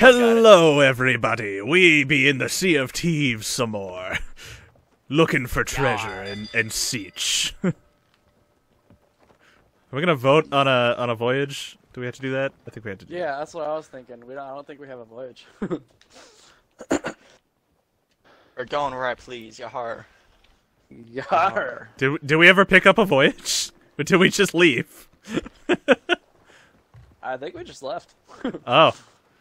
Almost got it. Hello, everybody. We be in the Sea of Thieves some more, looking for treasure and and siege. Are we gonna vote on a on a voyage? Do we have to do that? I think we have to. Do Yeah, that's what I was thinking. We don't. I don't think we have a voyage. We're going where I please, Yahar. Yar. Did we- did we ever pick up a voyage, or did we just leave? I think we just left. Oh,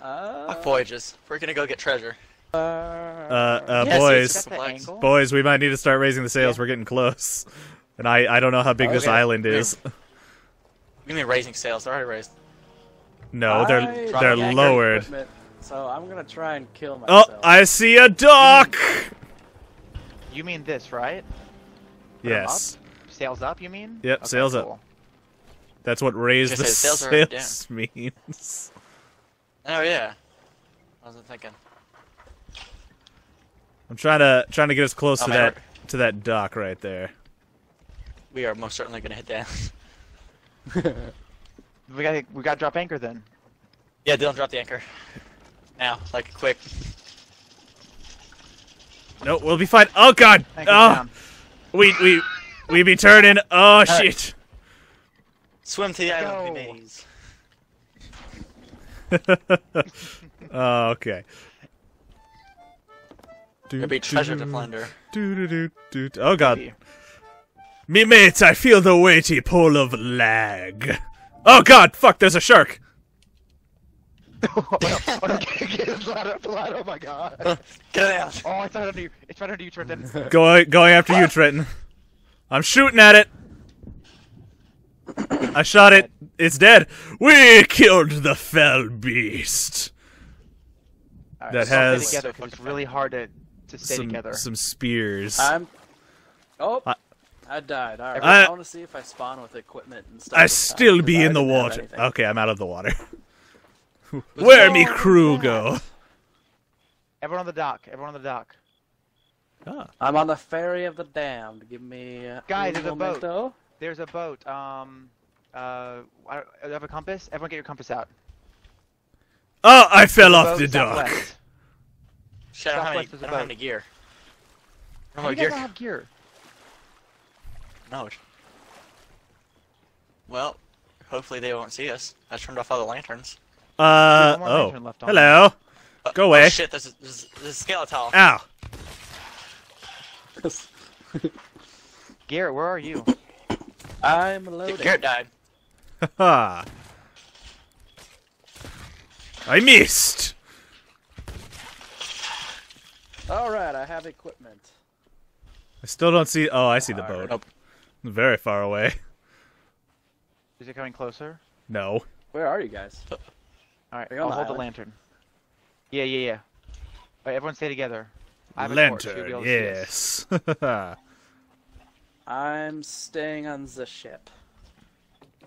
Uh, Fuck voyages. We're gonna go get treasure. uh, uh, Yes, boys, it's Got the Flags. angle? boys, we might need to start raising the sails. We're getting close, and I I don't know how big this Okay. island is. You mean raising sails? They're already raised. No, they're I they're lowered. equipment, so I'm gonna try and kill myself. Oh. I see a dock. You mean this, right? 'em Yes, Sails up, you mean? Yep, Okay, sails up. that's what raise the say sails sails means. Oh yeah. I wasn't thinking. I'm trying to trying to get us close Oh, to man, that we're- to that dock right there. We are most certainly gonna hit that. We got we got to drop anchor then. yeah, Dylan, drop the anchor. Now, like quick. No, we'll be fine. Oh God! Anchor's Oh, down. we we we be turning. Oh shit! Swim to the island, Go. maze. Oh, okay. There'll be treasure to plunder. Do, do, do, do, do. Oh God! Me mates, I feel the weighty pull of lag. Oh God! Fuck! There's a shark. oh, no. Get Lado, Lado, oh my god. Get out. Oh, it's right under you. It's right under you, Trenton. Going going after you, Trenton. I'm shooting at it. I shot it. It's dead. We killed the fell beast. Alright, That let's all has- together 'cause it's really hard to to stay Some together. some spears. I'm. Oh, I- I, died. All right. I- I, want to see if I spawn with equipment and stuff. I this time, still 'cause be I in the water. Okay, I'm out of the water. Where me crew go? Everyone on the dock. Everyone on the dock. Ah. I'm on the ferry of the damned. Give me. Uh, Guys, un there's a boat. Momento. There's a boat. Um, uh, I don't, do you have a compass? Everyone, get your compass out. Oh, I fell off the dock. southwest. Shit, I don't have any, Southwest is I a don't have boat. any gear. I How don't do have you guys gear. not have gear? No. Well, hopefully they won't see us. I turned off all the lanterns. Uh One more oh. lantern left on. Hello. Uh, Go Oh away. shit, there's a, there's, there's a skeleton. Ow. Garrett, where are you? I'm loading. Garrett died. Ha. I missed. All right, I have equipment. I still don't see. Oh, I see the Alright. boat. Nope. Very far away. Is it coming closer? No. Where are you guys? All right, Are you on I'll the hold the lantern. Yeah, yeah, yeah. All right, everyone stay together. I have a torch, you'll be Lantern. able to see. Yes. I'm staying on the ship.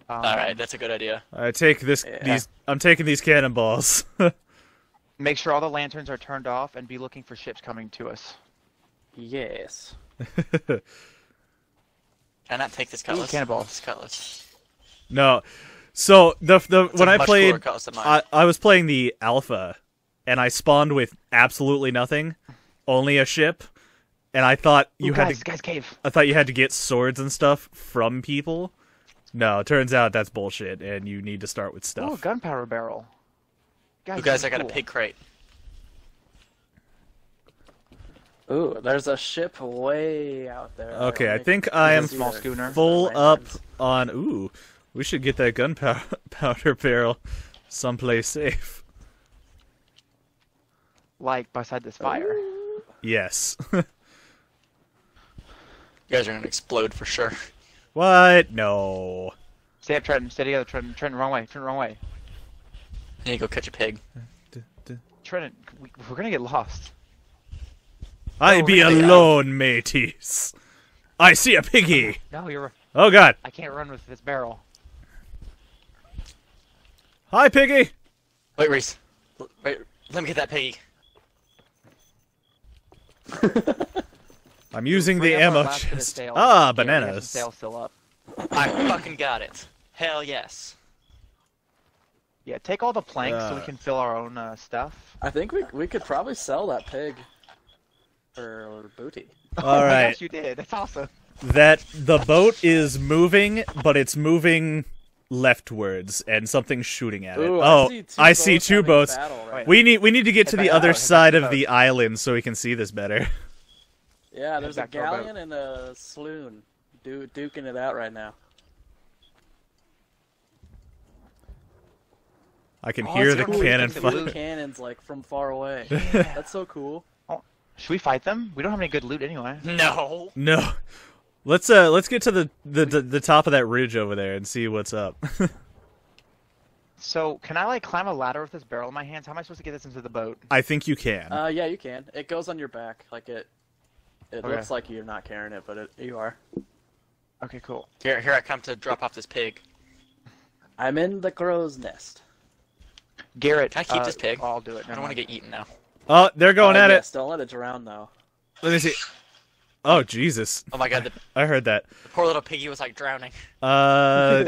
Um, All right, that's a good idea. I take this. Yeah. These. I'm taking these cannonballs. Make sure all the lanterns are turned off and be looking for ships coming to us. Yes. Can I not take this cutlass? cannonball. This cutlass. no. So the the It's when I played, cooler cutlass than mine. I I was playing the alpha, and I spawned with absolutely nothing, only a ship, and I thought you Ooh, had guys, to. guys, cave. I thought you had to get swords and stuff from people. No, it turns out that's bullshit, and you need to start with oh, stuff. Oh, gunpowder barrel. Guys, You guys, this I is got a pig crate. Ooh, there's a ship way out there. Okay, I think I am small schooner. full up on. Ooh, we should get that gunpowder barrel someplace safe. Like beside this fire. Yes. You guys are gonna explode for sure. what? No. Stay up, Trenton. Stay together, Trenton. Trenton, wrong way. Trenton, wrong way. I need to go catch a pig. Trenton, we, we're gonna get lost. I Oh, be really? alone, mateys. I see a piggy. No, you're. Oh God. I can't run with this barrel. Hi, piggy. Wait, Reese. Wait, let me get that piggy. I'm using the ammo last bit of chest. Ah, Yeah, we have some bananas. sail still up. I fucking got it. Hell yes. Yeah, take all the planks so we Uh. can fill our own uh, stuff. I think we we could probably sell that pig for booty. All my right. gosh, you did. That's awesome. That the boat is moving, but it's moving leftwards, and something's shooting at it. Ooh, oh, I see two I boats see two boats. battle right We need we need to get to the other out, head back side of the the island so we can see this better. Yeah, there's a back to our boat. galleon and a sloop du- duking it out right now. I can Oh, hear the cool. Cannon can see fire. the cannons like from far away. That's so cool. Should we fight them? We don't have any good loot anyway. No. No. Let's uh let's get to the, the the the top of that ridge over there and see what's up. So, can I like climb a ladder with this barrel in my hands? How am I supposed to get this into the boat? I think you can. Uh, yeah, you can. It goes on your back. Like it. It Okay. looks like you're not carrying it, but it, you are. Okay, cool. Here, here I come to drop off this pig. I'm in the crow's nest. Garrett, Can I keep uh, this pig? I'll do it. I don't want to get eaten now. oh, they're going Uh, at yes, it. Don't let it drown though. Let me see. Oh Jesus! Oh my god, the, I heard that. the poor little piggy was like drowning. Uh,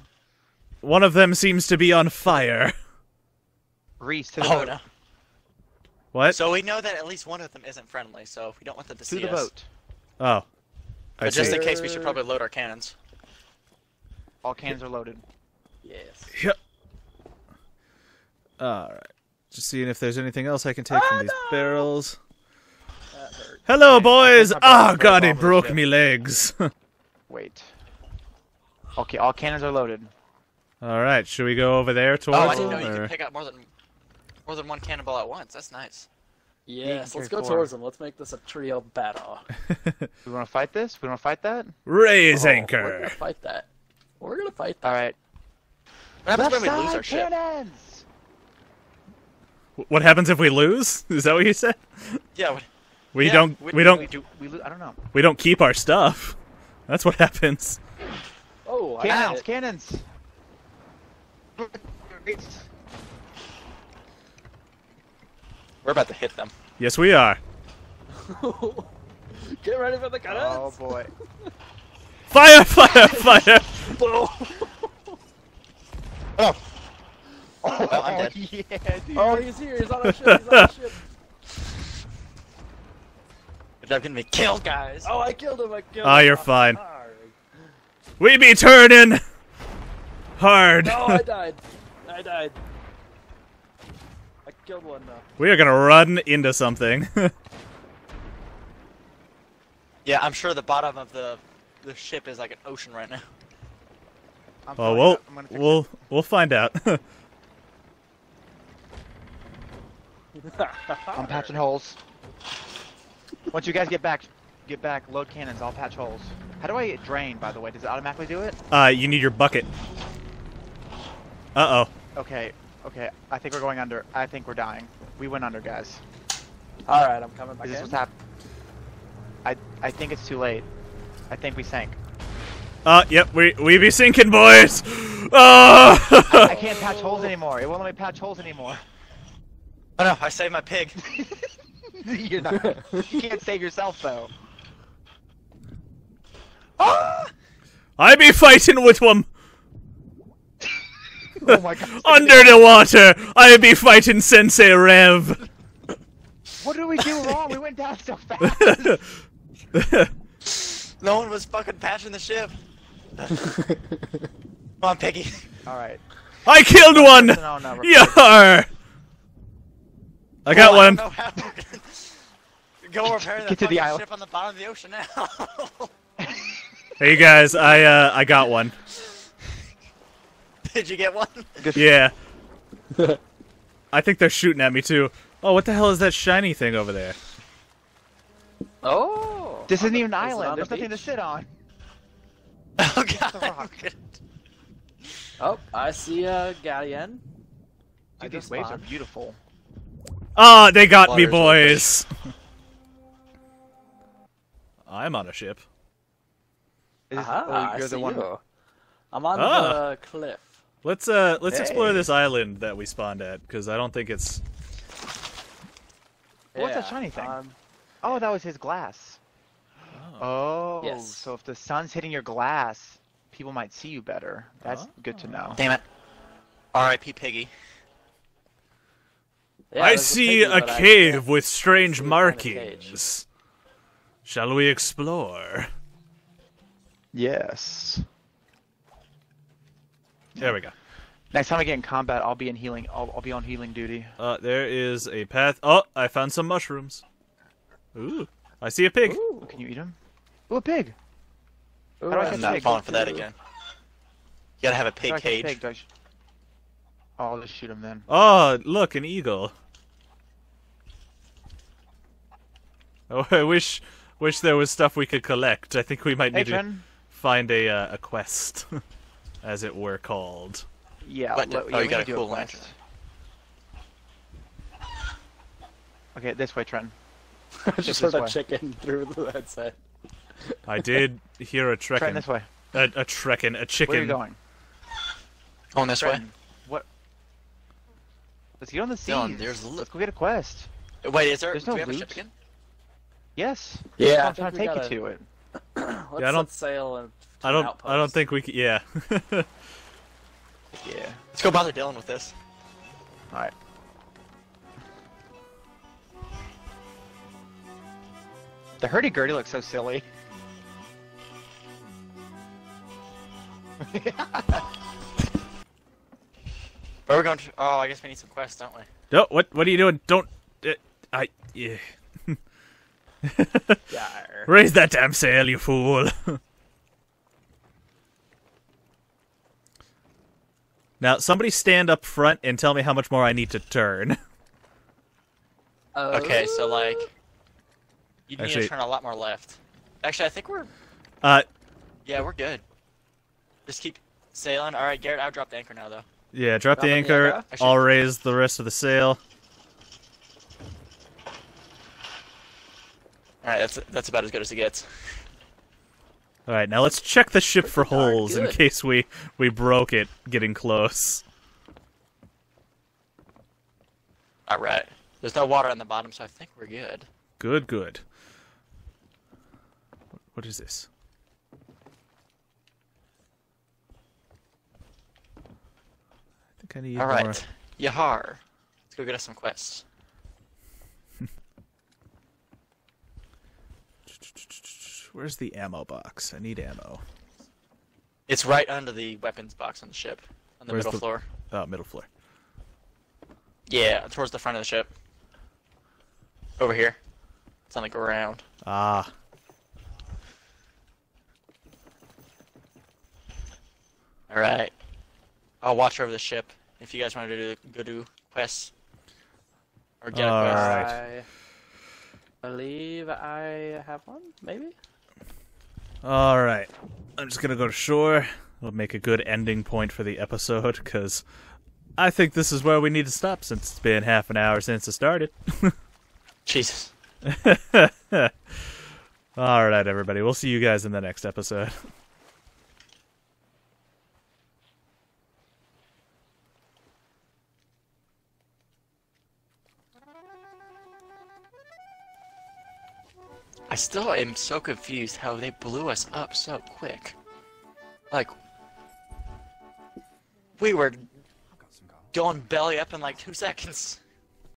one of them seems to be on fire. Reese to the Oh boat. no. What? So we know that at least one of them isn't friendly, so if we don't want them to, To see the us. boat. Oh, I But just in case, we should probably load our cannons. All cannons are loaded. Yes. Yep. All right. Just seeing if there's anything else I can take oh, from these barrels. Hello, boys. Ah, my Oh God, it broke shit. me legs. Wait. Okay, all cannons are loaded. All right, should we go over there towards Oh, I didn't know you or- could pick up more than more than one cannonball at once. That's nice. Yes. carry Let's go four. towards them. Let's make this a trio battle. We want to fight this? We want to fight that? Raise Oh, We're gonna fight that. We're gonna fight that. All right. What happens Left when we lose side our ship? cannons! What happens if we lose? Is that what you said? Yeah. We, We yeah, don't. we- We don't. We do. We lo- I don't know. We don't keep our stuff. That's what happens. Oh, Cannons! it. Cannons! We're about to hit them. Yes, we are. Get ready for the Oh boy. Fire! Fire! Fire! Oh, Oh, Well, I'm dead. yeah, dude. Oh, he's here. He's on our ship. He's on our ship. good job getting me killed, guys. Oh, I killed him. I killed Ah, him. you're fine. Sorry. We be turning hard. No, I died. I died. I killed one though. we are gonna run into something. Yeah, I'm sure the bottom of the the ship is like an ocean right now. I'm well, we'll. I'm gonna we'll we'll find out. I'm patching holes. Once you guys get back, get back, load cannons. I'll patch holes. How do I drain? By the way, does it automatically do it? uh, you need your bucket. Uh oh. Okay. Okay. I think we're going under. I think we're dying. We went under, guys. All right, I'm coming back Is this in. what's happening? I I think it's too late. I think we sank. Uh, yep. We we be sinking, boys. Oh. I can't patch holes anymore. It won't let me patch holes anymore. Oh no, I saved my pig. You're not. You can't save yourself though. I be fighting with them Oh my god. under the water. I be fighting Sensei Rev. What did we do wrong? We went down so fast. No one was fucking patching the ship. Come on, piggy. All right. I killed one. No, no, we're- Yar. I got Well, I one. don't know how Go repair that Get to the island. ship on the bottom of the ocean now. Hey guys, I uh I got one. Did you get one? Yeah. I think they're shooting at me too. Oh, what the hell is that shiny thing over there? Oh. This isn't the- even an is island. There's the nothing to sit on. Oh god. a rock. Oh, I see a galleon. I Dude, these just waves are beautiful. Ah, they got me, boys. I'm on a ship. Is- Aha, oh, I you're see the one. you. I'm on Ah. the cliff. Let's uh let's explore this island that we spawned at because I don't think it's. What's that shiny thing? um, Oh, that was his glass. Oh. Yes. So if the sun's hitting your glass, people might see you better. That's good to know. Damn it. R.I.P. Piggy. Yeah, I there's see piggy, a but I cave with strange sleep in a markings. Shall we explore? Yes. There we go. Next time I get in combat, I'll be in healing. I'll, I'll be on healing duty. Uh, there is a path. Oh, I found some mushrooms. Ooh, I see a pig. Ooh, can you eat them? Ooh, a pig. Ooh, How do I I catch I'm not pig? falling for that again. You gotta have a pig I a cage. pig? I sh- Oh, I'll just shoot him then. Oh, look, an eagle. Oh, I wish, wish there was stuff we could collect. I think we might Hey, need to find a uh, a quest, as it were called. Yeah. What? let- Oh, yeah, you got a cool quest. lantern. Okay, this way, Trent. I just This heard a chicken through the headset. I did hear a Tren, trekking, this way. a, a trekking, a chicken. Where are you going? On this way. What? Let's get on the seas. Dylan, there's a Let's go get a quest. Wait, is there? There's do no we have a loot. ship again? Yes. Yeah, I'm trying to take you to it. Let's Yeah, I don't- set sail and I don't. I don't think we. Could, yeah. Yeah. Let's go bother Dylan with this. All right. The hurdy-gurdy looks so silly. Where are we going? To... Oh, I guess we need some quests, don't we? no, what? What are you doing? Don't. Uh, I. Yeah. Raise that damn sail, you fool. now, somebody stand up front and tell me how much more I need to turn. Okay, so like, you need Actually- to turn a lot more left. Actually, I think we're Uh, yeah, we're good. Just keep sailing. All right, Garrett, I'll drop the anchor now though. yeah, drop the Dropping the anchor. anchor? Actually- I'll raise the rest of the sail. All right, that's that's about as good as it gets. All right, now let's check the ship for holes in case we we broke it getting close. All right, there's no water on the bottom, so I think we're good. Good, good. What is this? I think I need All more. right, Yahar, let's go get us some quests. Where's the ammo box? I need ammo. It's right under the weapons box on the ship, on the Where's middle the- floor. Oh, middle floor. Yeah, towards the front of the ship. Over here. It's on the ground. Ah, All right. I'll watch over the ship if you guys want to do go do quests or get All a quest. right. I believe I have one, maybe. All right. I'm just gonna go to shore. It'll make a good ending point for the episode because I think this is where we need to stop since it's been half an hour since it started. Jesus. All right, everybody. We'll see you guys in the next episode. Still am so confused how they blew us up so quick. Like, we were going belly up in like two seconds.